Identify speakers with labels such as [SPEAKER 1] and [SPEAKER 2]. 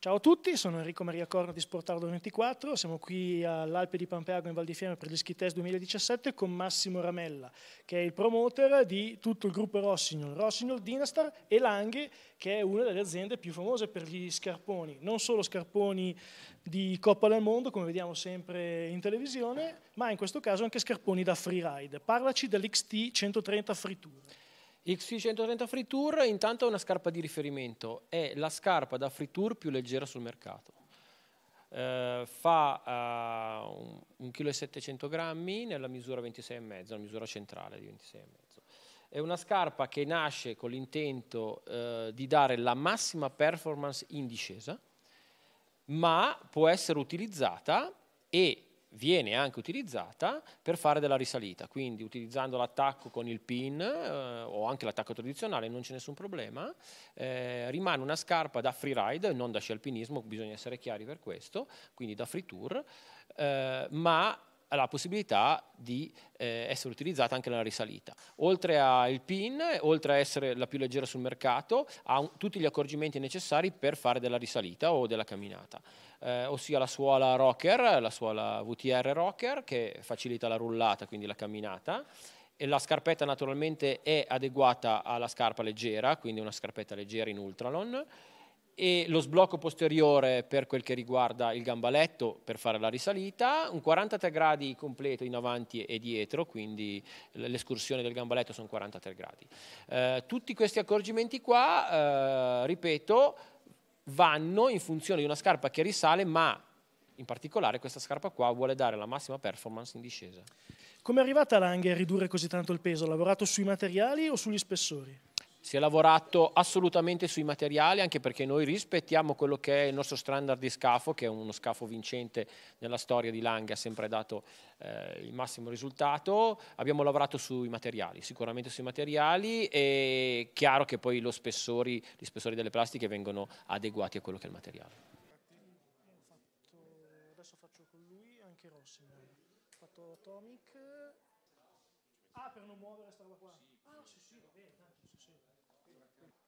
[SPEAKER 1] Ciao a tutti, sono Enrico Maria Corno di Sportardo 24, siamo qui all'Alpe di Pampeago in Val di Fiemme per gli Ski Test 2017 con Massimo Ramella, che è il promoter di tutto il gruppo Rossignol, Rossignol, Dinastar e Langhe, che è una delle aziende più famose per gli scarponi, non solo scarponi di Coppa del Mondo, come vediamo sempre in televisione, ma in questo caso anche scarponi da freeride. Parlaci dell'XT 130 Free Tour.
[SPEAKER 2] XC130 Free Tour intanto è una scarpa di riferimento, è la scarpa da Free Tour più leggera sul mercato. Eh, fa uh, 1,7 kg nella misura 26,5, la misura centrale di 26,5. È una scarpa che nasce con l'intento eh, di dare la massima performance in discesa, ma può essere utilizzata e viene anche utilizzata per fare della risalita, quindi utilizzando l'attacco con il pin eh, o anche l'attacco tradizionale non c'è nessun problema, eh, rimane una scarpa da freeride, non da sci alpinismo, bisogna essere chiari per questo, quindi da free tour, eh, ma ha la possibilità di eh, essere utilizzata anche nella risalita. Oltre al pin, oltre a essere la più leggera sul mercato, ha un, tutti gli accorgimenti necessari per fare della risalita o della camminata, eh, ossia la suola rocker, la suola VTR rocker che facilita la rullata, quindi la camminata, e la scarpetta naturalmente è adeguata alla scarpa leggera, quindi una scarpetta leggera in Ultralon, e lo sblocco posteriore per quel che riguarda il gambaletto per fare la risalita, un 43 gradi completo in avanti e dietro, quindi l'escursione del gambaletto sono 43 gradi. Eh, tutti questi accorgimenti qua, eh, ripeto, vanno in funzione di una scarpa che risale, ma in particolare questa scarpa qua vuole dare la massima performance in discesa.
[SPEAKER 1] Come è arrivata Lange a ridurre così tanto il peso? Ha lavorato sui materiali o sugli spessori?
[SPEAKER 2] si è lavorato assolutamente sui materiali anche perché noi rispettiamo quello che è il nostro standard di scafo che è uno scafo vincente nella storia di Lange ha sempre dato eh, il massimo risultato. Abbiamo lavorato sui materiali sicuramente sui materiali e chiaro che poi lo spessori, gli spessori delle plastiche vengono adeguati a quello che è il materiale.
[SPEAKER 1] Adesso faccio con lui anche Rossi ho fatto Atomic per non muovere sta roba qua? Sì, ah, sì, sì, va bene, dai, sì, sì.